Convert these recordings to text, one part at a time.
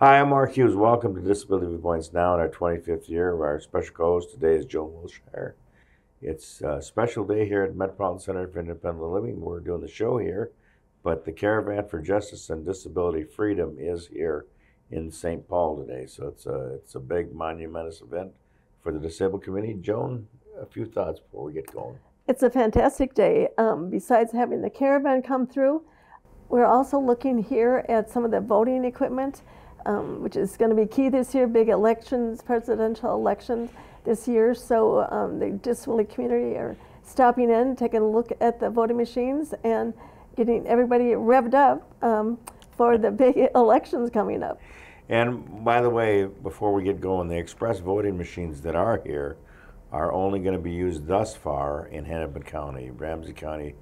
Hi, I'm Mark Hughes. Welcome to Disability Viewpoints now in our 25th year. Our special co-host today is Joan Willshire. It's a special day here at Metropolitan Center for Independent Living. We're doing the show here, but the Caravan for Justice and Disability Freedom is here in St. Paul today. So it's a it's a big monumentous event for the disabled community. Joan, a few thoughts before we get going. It's a fantastic day. Um, besides having the caravan come through, we're also looking here at some of the voting equipment, um, which is going to be key this year. Big elections, presidential elections this year. So um, the disability community are stopping in, taking a look at the voting machines, and getting everybody revved up um, for the big elections coming up. And by the way, before we get going, the express voting machines that are here are only going to be used thus far in Hennepin County. Ramsey County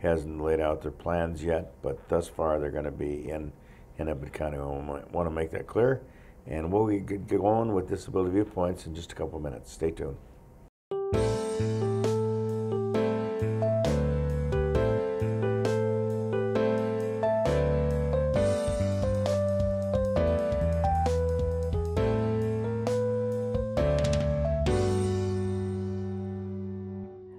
hasn't laid out their plans yet, but thus far they're going to be in Hennepin County. We want to make that clear. And we'll get going with disability viewpoints in just a couple of minutes. Stay tuned.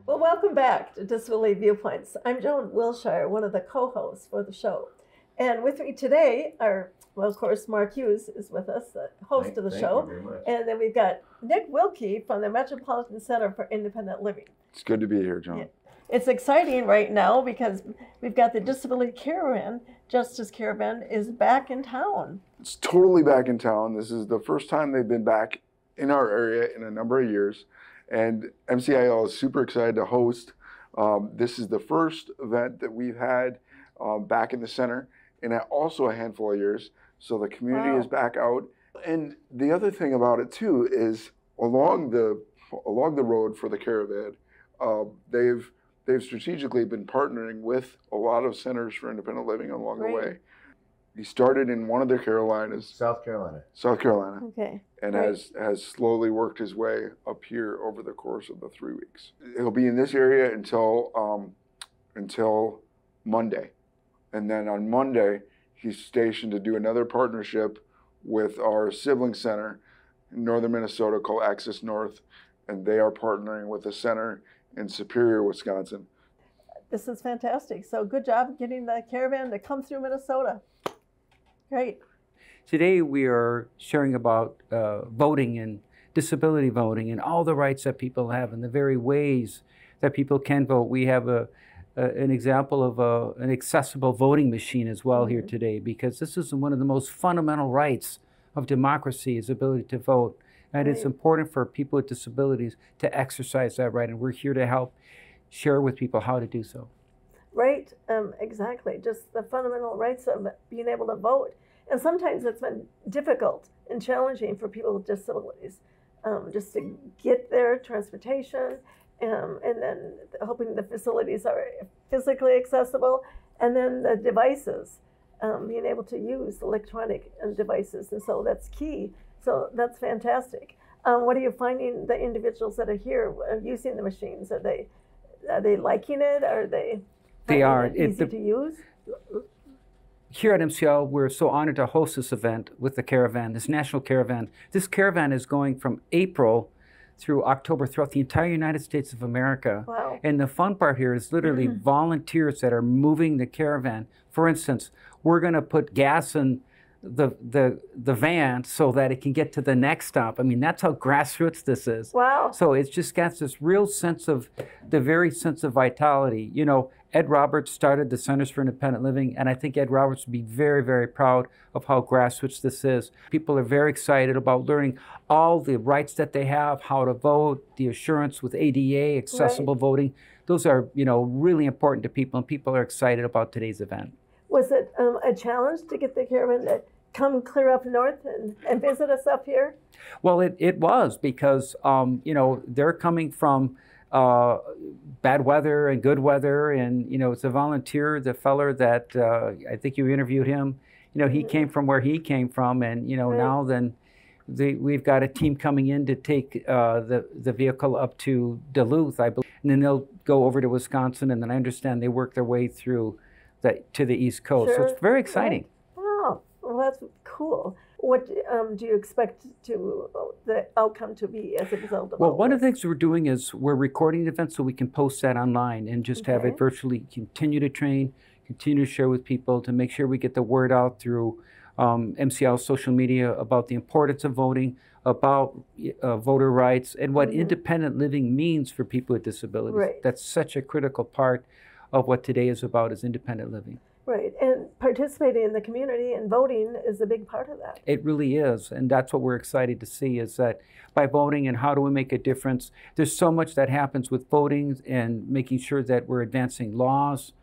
Well, welcome back to Disability Viewpoints. I'm Joan Willshire, one of the co-hosts for the show. And with me today are, well, of course, Mark Hughes is with us, the host thank, of the show. And then we've got Nick Wilkie from the Metropolitan Center for Independent Living. It's good to be here, John. Yeah. It's exciting right now because we've got the Disability Caravan, Justice Caravan, is back in town. It's totally back in town. This is the first time they've been back in our area in a number of years. And MCIL is super excited to host. Um, this is the first event that we've had um, back in the center in also a handful of years. So the community wow. is back out. And the other thing about it too is along the along the road for the caravan, uh, they've they've strategically been partnering with a lot of centers for independent living along the way. He started in one of the Carolinas. South Carolina. South Carolina. Okay. And right. has has slowly worked his way up here over the course of the three weeks. He'll be in this area until um, until Monday, and then on Monday he's stationed to do another partnership with our sibling center in northern Minnesota called Access North, and they are partnering with a center in Superior, Wisconsin. This is fantastic. So good job getting the caravan to come through Minnesota. Great. Today we are sharing about uh, voting and disability voting and all the rights that people have and the very ways that people can vote. We have a, a an example of a, an accessible voting machine as well here mm-hmm. today because this is one of the most fundamental rights of democracy is ability to vote. And right. it's important for people with disabilities to exercise that right. And we're here to help share with people how to do so. Right, um, exactly. Just the fundamental rights of being able to vote. And sometimes it's been difficult and challenging for people with disabilities um, just to get their transportation um, and then hoping the facilities are physically accessible and then the devices, um, being able to use electronic uh, devices. And so that's key. So that's fantastic. Um, what are you finding the individuals that are here uh, using the machines? Are they, are they liking it? Are they they are. Easy it, the, to use? Here at MCL, we're so honored to host this event with the caravan, this national caravan. This caravan is going from April through October throughout the entire United States of America. Wow. And the fun part here is literally mm-hmm. volunteers that are moving the caravan. For instance, we're going to put gas in the the the van so that it can get to the next stop. I mean, that's how grassroots this is. Wow. So it's just got this real sense of the very sense of vitality. You know, Ed Roberts started the Centers for Independent Living, and I think Ed Roberts would be very, very proud of how grassroots this is. People are very excited about learning all the rights that they have, how to vote, the assurance with ADA, accessible right. voting. Those are, you know, really important to people, and people are excited about today's event. Was it um, a challenge to get the caravan to come clear up north and, and visit us up here? Well, it, it was because, um, you know, they're coming from uh, bad weather and good weather. And, you know, it's a volunteer, the feller that uh, I think you interviewed him, you know, he mm-hmm. came from where he came from. And, you know, right. now then the, we've got a team coming in to take uh, the, the vehicle up to Duluth, I believe. And then they'll go over to Wisconsin. And then I understand they work their way through the, to the East Coast. Sure. So it's very exciting. Right. Well, that's cool. What um, do you expect to the outcome to be as a result of Well, one of the things we're doing is we're recording the event so we can post that online and just have it virtually continue to train, continue to share with people to make sure we get the word out through um, MCL social media about the importance of voting, about uh, voter rights, and what Mhm. independent living means for people with disabilities. Right. That's such a critical part of what today is about is independent living. Right, and participating in the community and voting is a big part of that. It really is, and that's what we're excited to see is that by voting and how do we make a difference? There's so much that happens with voting and making sure that we're advancing laws.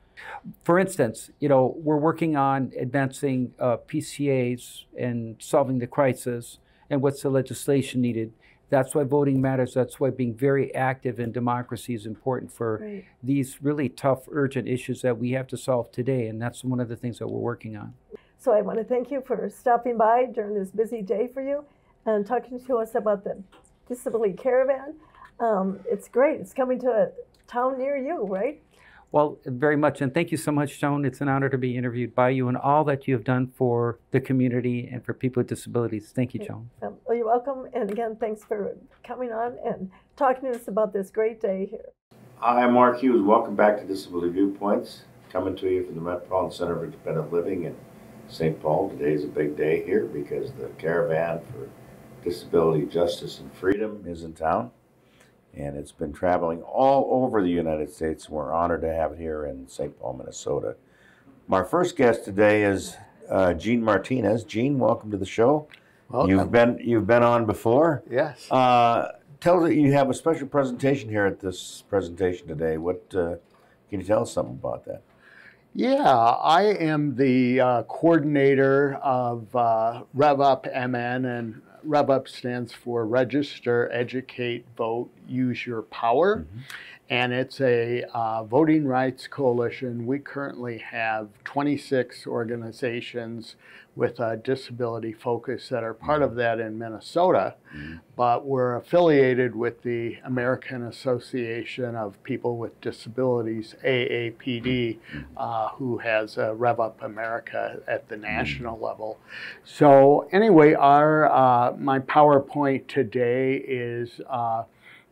For instance, you know, we're working on advancing uh, PCAs and solving the crisis and what's the legislation needed. That's why voting matters. That's why being very active in democracy is important for Right. these really tough, urgent issues that we have to solve today. And that's one of the things that we're working on. So I want to thank you for stopping by during this busy day for you and talking to us about the disability caravan. Um, it's great. It's coming to a town near you, right? Well, very much. And thank you so much, Joan. It's an honor to be interviewed by you and all that you have done for the community and for people with disabilities. Thank you, Joan. Um, well, you're welcome. And again, thanks for coming on and talking to us about this great day here. Hi, I'm Mark Hughes. Welcome back to Disability Viewpoints. Coming to you from the Metropolitan Center for Independent Living in St. Paul. Today is a big day here because the caravan for disability justice and freedom is in town. And it's been traveling all over the United States. We're honored to have it here in St. Paul, Minnesota. My first guest today is uh, Gene Martinez. Gene, welcome to the show. Welcome. You've been you've been on before. Yes. Uh, tell us that you have a special presentation here at this presentation today. What uh, can you tell us something about that? Yeah, I am the uh, coordinator of uh, RevUp MN, and RevUp stands for Register, Educate, Vote, Use Your Power. Mm-hmm. And it's a uh, voting rights coalition. We currently have 26 organizations with a disability focus that are part of that in Minnesota. But we're affiliated with the American Association of People with Disabilities, AAPD, uh, who has uh, Rev Up America at the national level. So anyway, our uh, my PowerPoint today is uh,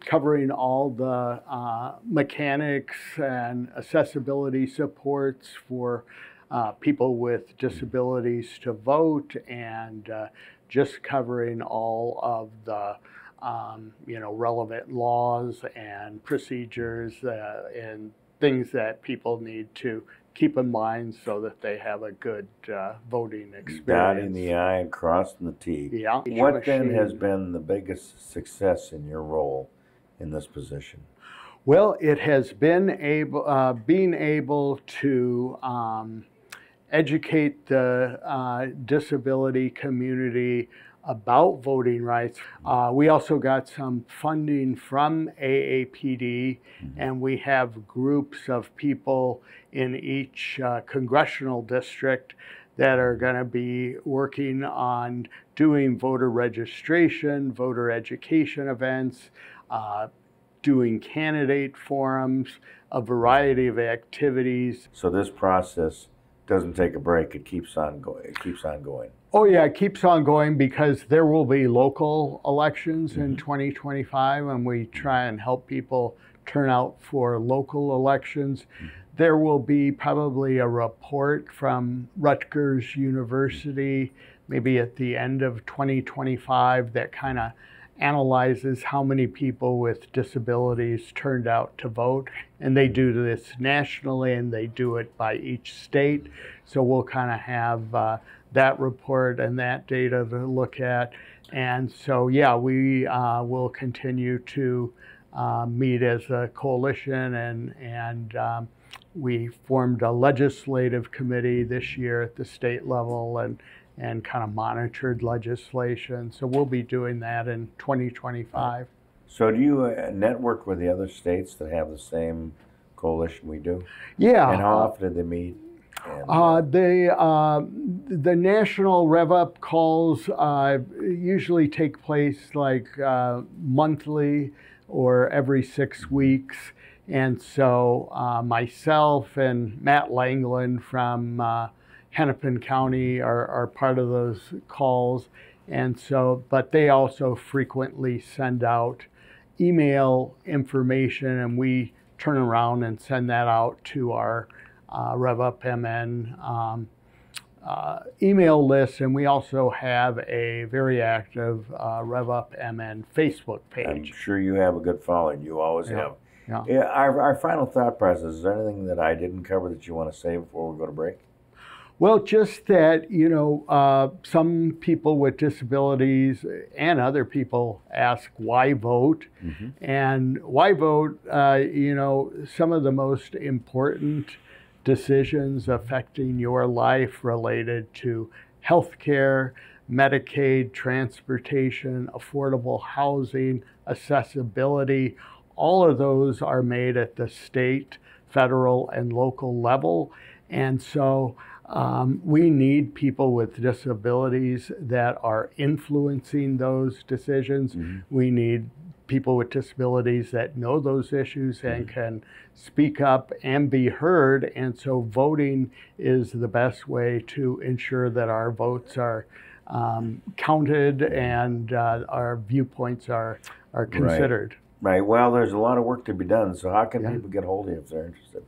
covering all the uh, mechanics and accessibility supports for uh, people with disabilities to vote and uh, just covering all of the um, you know relevant laws and procedures uh, and things that people need to keep in mind so that they have a good uh, voting experience. Dotting the I and crossing the T. Yeah. What then has been the biggest success in your role in this position? Well, it has been able, uh, being able to um, educate the uh, disability community about voting rights. Uh, we also got some funding from AAPD, and we have groups of people in each uh, congressional district that are going to be working on doing voter registration, voter education events, uh, doing candidate forums, a variety of activities. So this process doesn't take a break; it keeps on going. It keeps on going. Oh, yeah, it keeps on going because there will be local elections in mm-hmm. 2025, and we mm-hmm. try and help people turn out for local elections. Mm-hmm. There will be probably a report from Rutgers University, maybe at the end of 2025, that kind of analyzes how many people with disabilities turned out to vote. And they do this nationally and they do it by each state. So we'll kind of have uh, that report and that data to look at. And so, yeah, we uh, will continue to uh, meet as a coalition and, and um, we formed a legislative committee this year at the state level and and kind of monitored legislation. So we'll be doing that in 2025. So do you uh, network with the other states that have the same coalition we do? Yeah. And how often do they meet? And, Uh, the uh, the national rev up calls uh, usually take place like uh, monthly or every six weeks, and so uh, myself and Matt Langland from uh, Hennepin County are, are part of those calls. And so, but they also frequently send out email information, and we turn around and send that out to our uh, RevUpMN um, uh, email list. And we also have a very active uh, RevUpMN Facebook page. I'm sure you have a good following. You always Yeah, have. yeah. our, our final thought process is there anything that I didn't cover that you want to say before we go to break? Well, just that, you know, uh, some people with disabilities and other people ask why vote. And why vote, uh, you know, some of the most important decisions affecting your life related to healthcare, Medicaid, transportation, affordable housing, accessibility, all of those are made at the state, federal, and local level. And so um, we need people with disabilities that are influencing those decisions. We need people with disabilities that know those issues and can speak up and be heard. And so voting is the best way to ensure that our votes are um, counted and uh, our viewpoints are, are considered. Right. Well, there's a lot of work to be done. So how can Yeah. people get hold of you if they're interested?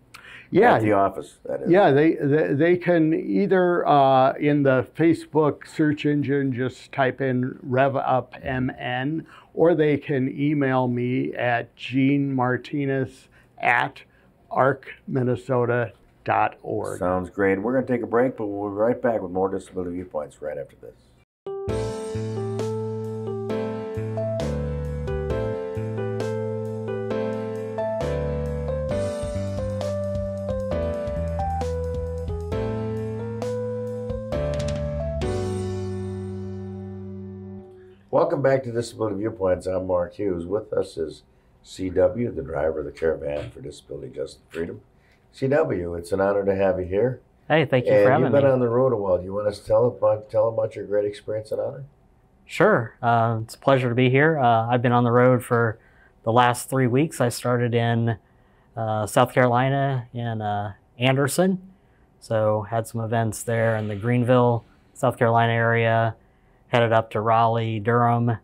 Yeah, At the office, that is. Yeah, they, they, they can either uh, in the Facebook search engine just type in RevUpMN, or they can email me at Gene Martinez at arcminnesota.org. Sounds great. We're going to take a break, but we'll be right back with more disability viewpoints right after this. Welcome back to Disability Viewpoints. I'm Mark Hughes. With us is CW, the driver of the Caravan for Disability Justice and Freedom. CW, it's an honor to have you here. Hey, thank you and for having me. you've been me. on the road a while. Do you want us to tell about tell about your great experience and honor? Sure. Uh, it's a pleasure to be here. Uh, I've been on the road for the last three weeks. I started in uh, South Carolina in uh, Anderson. So had some events there in the Greenville, South Carolina area. Headed up to Raleigh, Durham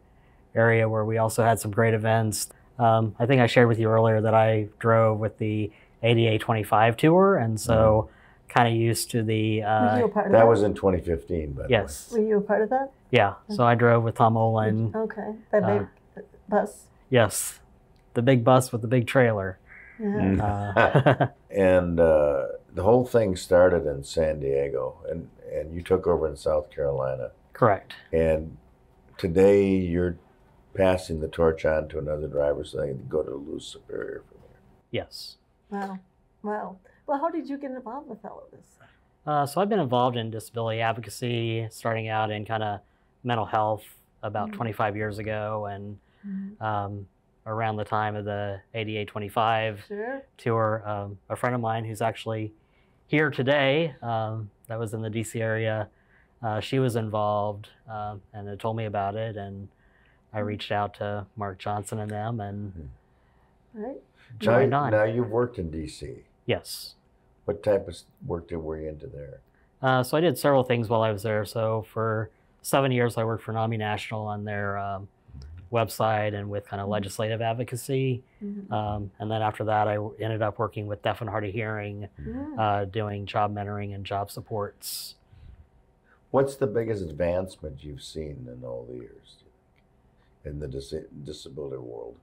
area where we also had some great events. Um, I think I shared with you earlier that I drove with the ADA 25 tour, and so kind of used to the Were you a uh, part of That that? was in 2015, but yes, Were you a part of that? yeah. So I drove with Tom Olin. Okay, that Uh, big bus. Yes, the big bus with the big trailer. Yeah. Mm. Uh, and uh, the whole thing started in San Diego, and and you took over in South Carolina, correct. and today you're passing the torch on to another driver, so they can go to Duluth Superior from here. Yes. Wow. Wow. Well, how did you get involved with all of this? Uh, so I've been involved in disability advocacy, starting out in kind of mental health about Mhm. 25 years ago, and um, around the time of the ADA 25 Sure. tour, um, a friend of mine who's actually here today, um, that was in the DC area, uh, she was involved um, and had told me about it, and I reached out to Mark Johnson and them, and Right. Joined now, on. now you've worked in D.C. yes. What type of work did were you into there? Uh, so I did several things while I was there. So for seven years, I worked for NAMI National on their um, website and with kind of legislative advocacy. Mhm. Um, and then after that, I ended up working with Deaf and Hard of Hearing, Yeah. uh, doing job mentoring and job supports. What's the biggest advancement you've seen in all the years in the dis- disability world?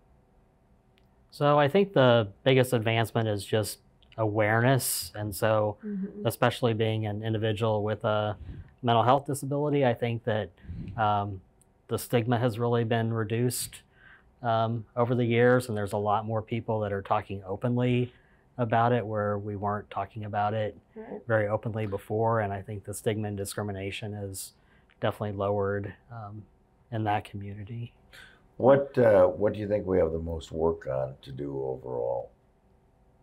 So I think the biggest advancement is just awareness. And so, Mhm. especially being an individual with a mental health disability, I think that um, the stigma has really been reduced um, over the years, and there's a lot more people that are talking openly about it where we weren't talking about it very openly before. And I think the stigma and discrimination is definitely lowered um, in that community. What uh, What do you think we have the most work on to do overall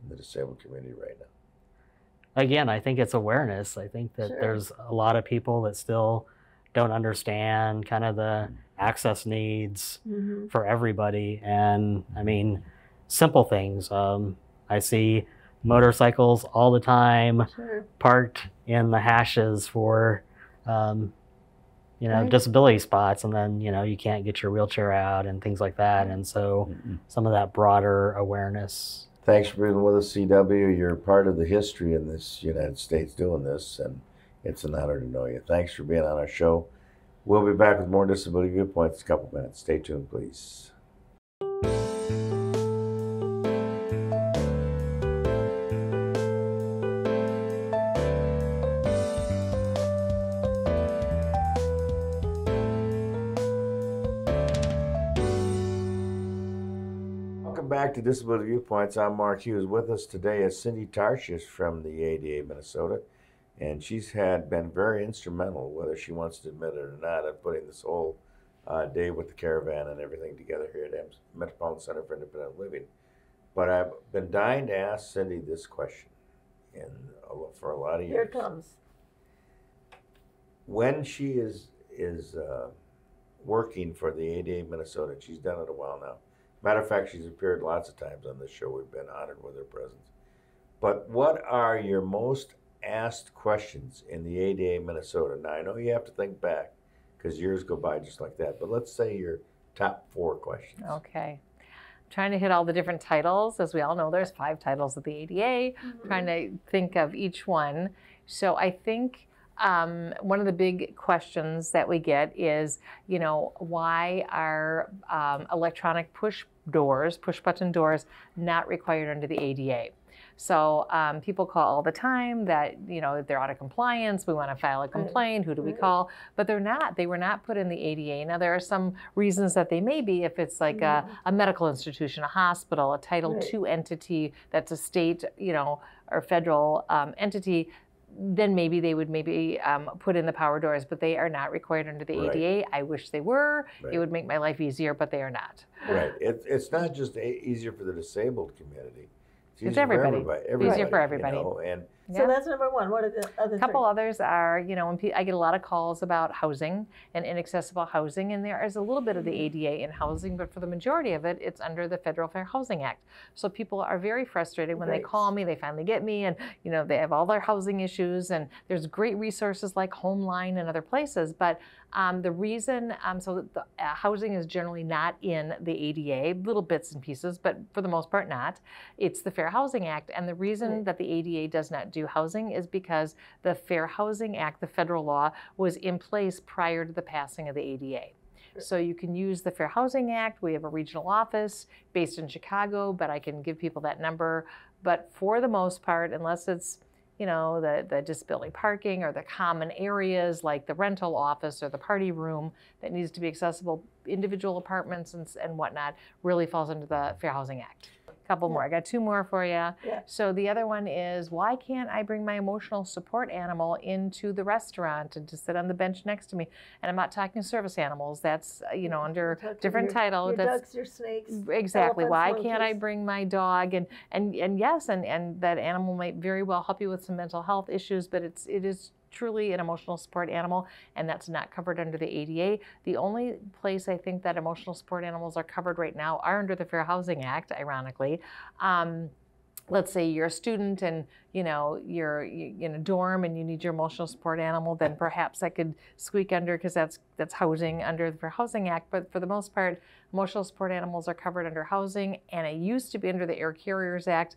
in the disabled community right now? Again, I think it's awareness. I think that Sure. there's a lot of people that still don't understand kind of the access needs Mhm. for everybody. And I mean, simple things. Um, I see motorcycles all the time Sure. parked in the hashes for, um, you know, Right. disability spots, and then you know you can't get your wheelchair out and things like that, and so Mm-mm. some of that broader awareness. Thanks for being with us, CW. You're part of the history in this United States doing this, and it's an honor to know you. Thanks for being on our show. We'll be back with more disability viewpoints in a couple minutes. Stay tuned, please. To Disability Viewpoints. I'm Mark Hughes. With us today is Cindy Tarshish from the ADA Minnesota, and she's had been very instrumental, whether she wants to admit it or not, in putting this whole uh, day with the caravan and everything together here at Metropolitan Center for Independent Living. But I've been dying to ask Cindy this question, in a- for a lot of Here years. it comes. When she is is uh, working for the ADA Minnesota, she's done it a while now. Matter of fact, she's appeared lots of times on this show. We've been honored with her presence. But what are your most asked questions in the ADA Minnesota? Now, I know you have to think back because years go by just like that, but let's say your top four questions. Okay. Trying to hit all the different titles. As we all know, there's five titles of the ADA. Trying mm-hmm. to think of each one. So I think um, one of the big questions that we get is, you know, why are um, electronic push doors, push button doors, not required under the ADA? So um, people call all the time that you know they're out of compliance. We want to file a complaint. Who do we call? But they're not. They were not put in the ADA. Now there are some reasons that they may be. If it's like a, a medical institution, a hospital, a Title Right. II entity that's a state, you know, or federal um, entity, then maybe they would maybe um, put in the power doors. But they are not required under the Right. ADA. I wish they were. Right. It would make my life easier, but they are not. Right. It, it's not just a, easier for the disabled community. It's, It's easier everybody. For It's everybody. easier for everybody. You know? And So that's number one. What are the other A couple three? others are, you know, when pe- I get a lot of calls about housing and inaccessible housing, and there is a little bit of the ADA in housing, but for the majority of it, it's under the Federal Fair Housing Act. So people are very frustrated when they call me. They finally get me, and you know, they have all their housing issues, and there's great resources like Homeline and other places, but um, the reason, um, so the, uh, housing is generally not in the ADA, little bits and pieces, but for the most part not. It's the Fair Housing Act, and the reason Right. that the ADA does not do housing is because the Fair Housing Act, the federal law, was in place prior to the passing of the ADA. So you can use the Fair Housing Act. We have a regional office based in Chicago, but I can give people that number. But for the most part, unless it's you know the, the disability parking or the common areas like the rental office or the party room that needs to be accessible, individual apartments and, and whatnot really falls under the Fair Housing Act. Couple more. I got two more for you. Yeah. So the other one is why can't I bring my emotional support animal into the restaurant and to sit on the bench next to me? And I'm not talking service animals. That's uh, you know under different your- title. Your That's ducks, your snakes. exactly why can't I bring my dog and and and yes and and that animal might very well help you with some mental health issues, but it's it is truly an emotional support animal and that's not covered under the ADA. The only place I think that emotional support animals are covered right now are under the Fair Housing Act, ironically. Um, let's say you're a student and you know you're in a dorm and you need your emotional support animal then perhaps i could squeak under because that's that's housing under the Fair housing act but for the most part emotional support animals are covered under housing and it used to be under the air carriers act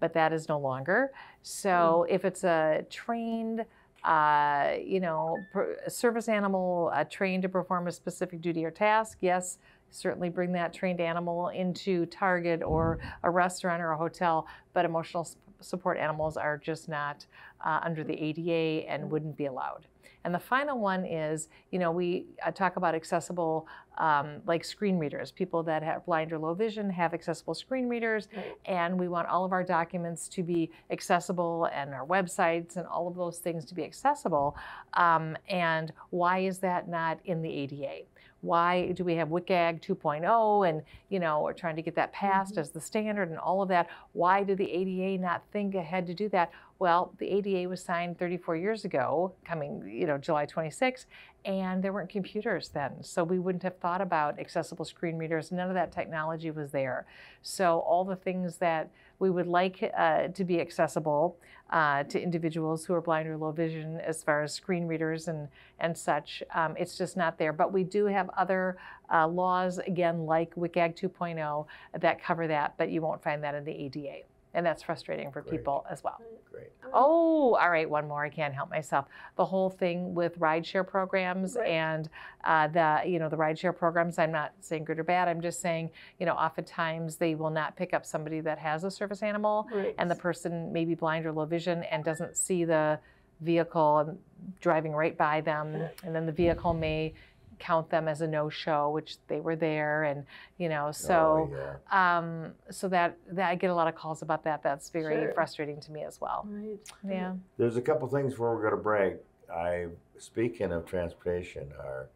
but that is no longer so if it's a trained uh, you know, per- a service animal uh, trained to perform a specific duty or task, yes, certainly bring that trained animal into Target or a restaurant or a hotel, but emotional support animals are just not uh, under the ADA and wouldn't be allowed. And the final one is, you know, we talk about accessible, um, like screen readers. People that have blind or low vision have accessible screen readers, Right. and we want all of our documents to be accessible and our websites and all of those things to be accessible. Um, and why is that not in the ADA? Why do we have WCAG 2.0 and you know we're trying to get that passed as the standard and all of that? Why did the ADA not think ahead to do that? Well, the ADA was signed 34 years ago, coming, you know, July 26, and there weren't computers then. So we wouldn't have thought about accessible screen readers. None of that technology was there. So all the things that we would like uh, to be accessible uh, to individuals who are blind or low vision as far as screen readers and, and such, um, it's just not there. But we do have other uh, laws, again, like WCAG 2.0, that cover that, but you won't find that in the ADA. And that's frustrating for Great. people as well. Great. Oh, all right, one more. I can't help myself. The whole thing with rideshare programs Right. and uh, the you know the rideshare programs. I'm not saying good or bad. I'm just saying you know oftentimes they will not pick up somebody that has a service animal, Right. and the person may be blind or low vision and doesn't see the vehicle driving right by them, and then the vehicle may count them as a no-show, which they were there, and you know so. Oh, yeah. Um, so that, that I get a lot of calls about that. That's very Sure. frustrating to me as well. Right. Yeah. There's a couple things before we're going to break. I speaking of transportation, our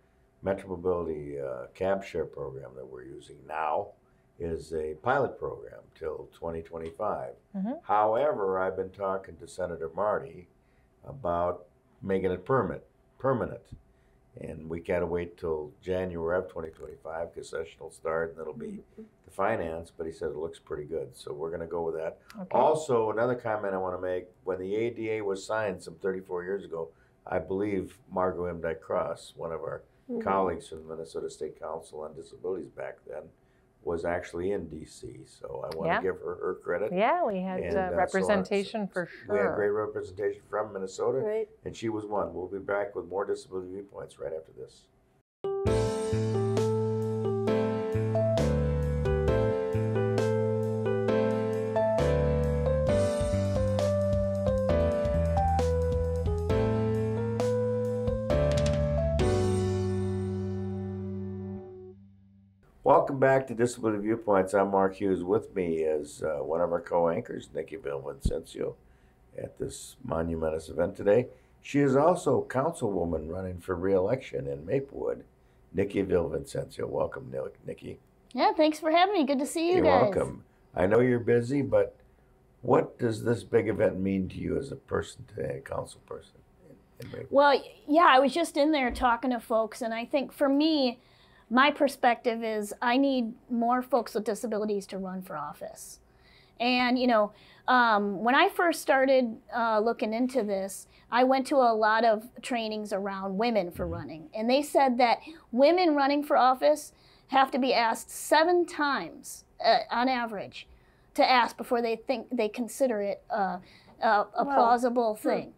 Metro Mobility uh, cab share program that we're using now is a pilot program till 2025. Mhm. However, I've been talking to Senator Marty about making it permanent. Permanent, and we gotta wait till January of 2025 because session will start and it'll be the finance. But he said it looks pretty good, so we're going to go with that. Okay. Also, another comment I want to make: when the ADA was signed some 34 years ago, I believe Margot Imdieke Cross, one of our Mhm. colleagues from the Minnesota State Council on Disabilities back then, was actually in DC. So I want Yeah. to give her her credit. Yeah, we had And, uh, uh, so I- representation for sure. We had great representation from Minnesota, Right. and she was one. We'll be back with more disability viewpoints right after this. Welcome back to Disability Viewpoints. I'm Mark Hughes. With me is uh, one of our co-anchors, Nikki Villavicencio, at this monumentous event today. She is also councilwoman running for re-election in Maplewood. Nikki Villavicencio. Welcome, Nikki. Yeah, thanks for having me. Good to see you You're guys. welcome. I know you're busy, but what does this big event mean to you as a person today, a council person in, in Maplewood? Well, yeah, I was just in there talking to folks, and I think for me, my perspective is I need more folks with disabilities to run for office. And, you know, um, when I first started uh, looking into this, I went to a lot of trainings around women for running. And they said that women running for office have to be asked seven times uh, on average to ask before they think they consider it uh, a, a Wow. plausible thing.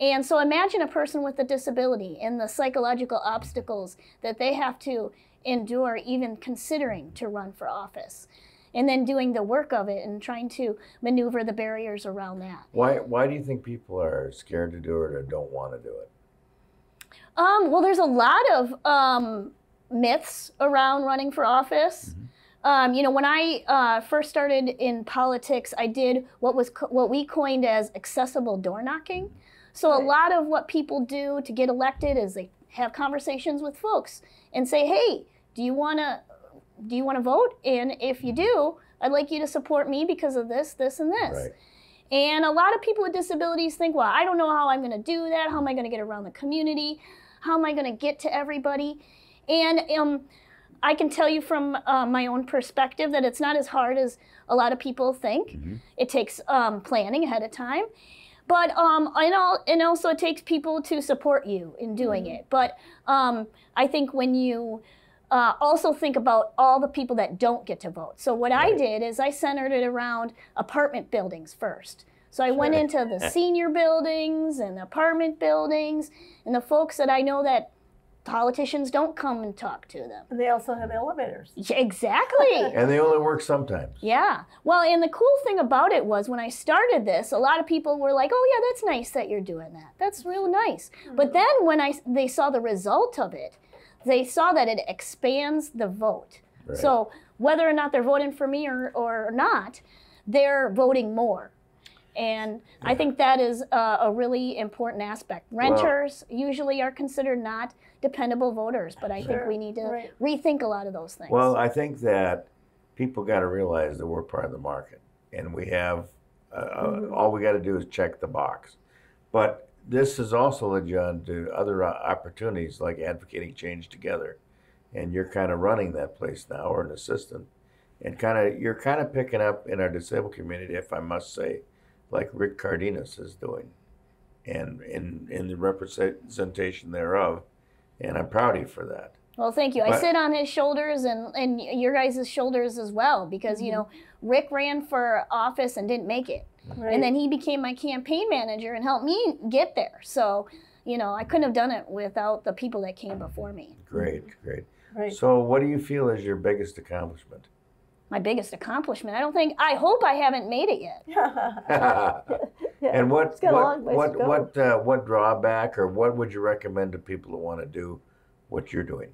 And so imagine a person with a disability and the psychological obstacles that they have to endure even considering to run for office. And then doing the work of it and trying to maneuver the barriers around that. Why, why do you think people are scared to do it or don't want to do it? Um, well, there's a lot of um, myths around running for office. Um, you know, when I uh, first started in politics, I did what was co- what we coined as accessible door knocking. So a lot of what people do to get elected is they have conversations with folks and say, "Hey, do you want to do you want to vote? And if you do, I'd like you to support me because of this, this, and this." Right. And a lot of people with disabilities think, well, I don't know how I'm going to do that. How am I going to get around the community? How am I going to get to everybody? And um, I can tell you from uh, my own perspective that it's not as hard as a lot of people think. Mhm. It takes um, planning ahead of time. But um, and, all, and also it takes people to support you in doing it. But um, I think when you uh, also think about all the people that don't get to vote. So what I did is I centered it around apartment buildings first. So I went into the senior buildings and the apartment buildings and the folks that I know that politicians don't come and talk to them. And they also have elevators. Yeah, Exactly. And they only work sometimes. Yeah. Well, and the cool thing about it was when I started this, a lot of people were like, "Oh yeah, that's nice that you're doing that. That's real nice." But then when I they saw the result of it, they saw that it expands the vote. Right. So whether or not they're voting for me or, or not, they're voting more. And I think that is a, a really important aspect. Renters usually are considered not dependable voters, but I think we need to Right. rethink a lot of those things. Well, I think that people got to realize that we're part of the market, and we have Uh, Mhm. All we got to do is check the box. But this has also led you on to other uh, opportunities like advocating change together, and you're kind of running that place now, or an assistant, and kind of you're kind of picking up in our disabled community, if I must say, like Rick Cardenas is doing, and in in the representation thereof, and I'm proud of you for that. Well, thank you. I sit on his shoulders and, and your guys' shoulders as well because, you know, Rick ran for office and didn't make it. Right. And then he became my campaign manager and helped me get there. So, you know, I couldn't have done it without the people that came before me. Great, great. right. So, what do you feel is your biggest accomplishment? My biggest accomplishment. I don't think, I hope I haven't made it yet. yeah. and what it's got a what long ways what what uh, what drawback or what would you recommend to people who want to do what you're doing?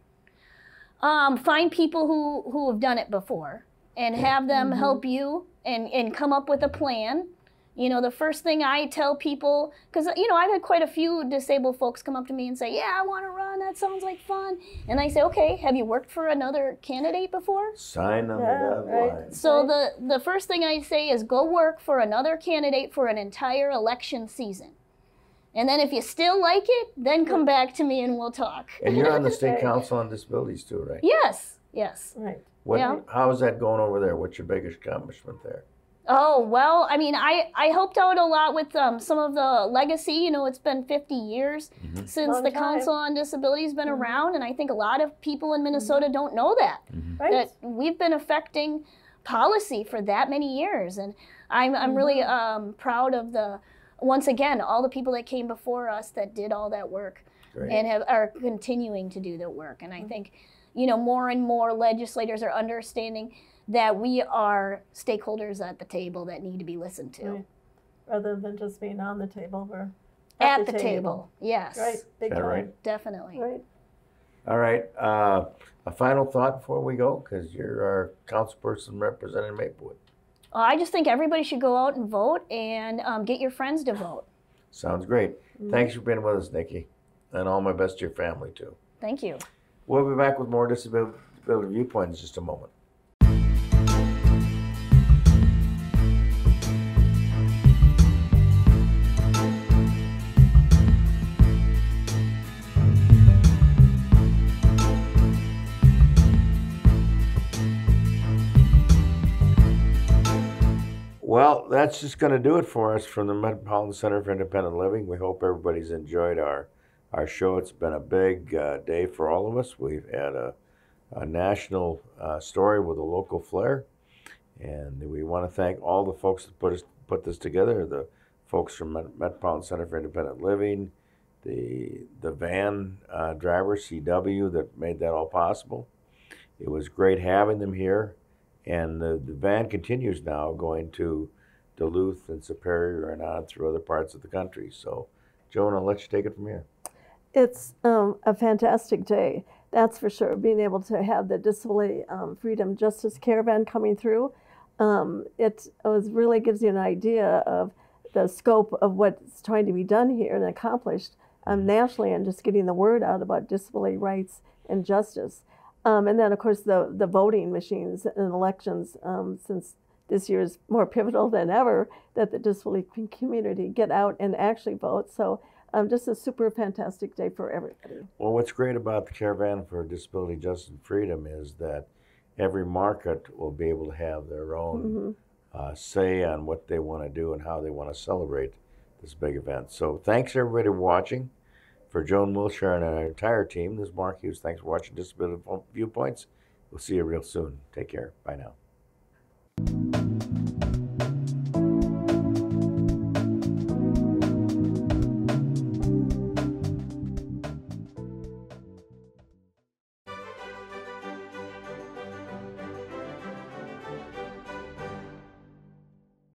um, find people who who have done it before and have them Mhm. help you and and come up with a plan you know the first thing i tell people because you know i've had quite a few disabled folks come up to me and say yeah i want to run that sounds like fun and i say okay have you worked for another candidate before Sign on Yeah, the right. so Right. the the first thing i say is go work for another candidate for an entire election season and then if you still like it then come back to me and we'll talk And you're on the state Right. council on disabilities too, right? yes yes right. What, Yeah. How is that going over there? What's your biggest accomplishment there? Oh well, I mean, I I helped out a lot with um, some of the legacy. You know, it's been 50 years Mhm. since Long the time. Council on Disability has been Mhm. around, and I think a lot of people in Minnesota don't know that Right. that we've been affecting policy for that many years, and I'm I'm really um, proud of the once again all the people that came before us that did all that work Great. and have, are continuing to do the work. And I think, you know, more and more legislators are understanding that we are stakeholders at the table that need to be listened to. Right. Rather than just being on the table, we're At, the, table. Yes. Right. Big Is that time. right? Definitely. Right. All right. Uh, a final thought before we go, because you're our councilperson representing Maplewood. Uh, I just think everybody should go out and vote and um, get your friends to vote. Sounds great. Mm-hmm. Thanks for being with us, Nikki, and all my best to your family too. Thank you. We'll be back with more disability viewpoints in just a moment. Well, that's just going to do it for us from the Metropolitan Center for Independent Living. We hope everybody's enjoyed our our show. It's been a big uh, day for all of us. We've had a, a national uh, story with a local flair, and we want to thank all the folks that put us put this together. The folks from Met- Metropolitan Center for Independent Living, the the van uh, driver CW that made that all possible. It was great having them here, and the, the van continues now going to Duluth and Superior and on through other parts of the country. So, Joan, I'll let you take it from here. It's um, a fantastic day, that's for sure. Being able to have the Disability um, Freedom Justice Caravan coming through, um, it was really gives you an idea of the scope of what's trying to be done here and accomplished um, nationally, and just getting the word out about disability rights and justice. Um, and then, of course, the the voting machines and elections, um, since this year is more pivotal than ever, that the disability community get out and actually vote. So um, just a super fantastic day for everybody. Well, what's great about the Caravan for Disability Justice and Freedom is that every market will be able to have their own Mhm. uh, say on what they want to do and how they want to celebrate this big event. So, thanks everybody for watching. For Joan Willshire and our entire team, this is Mark Hughes. Thanks for watching Disability Viewpoints. We'll see you real soon. Take care. Bye now.